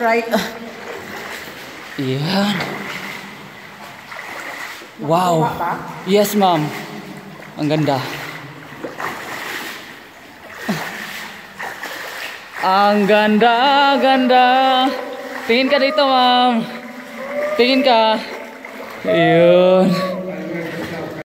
right. Yan. Wow. Yes, ma'am. Ang ganda. Ang ganda, ganda. Tingin ka dito, ma'am. Tingin ka. Ayun.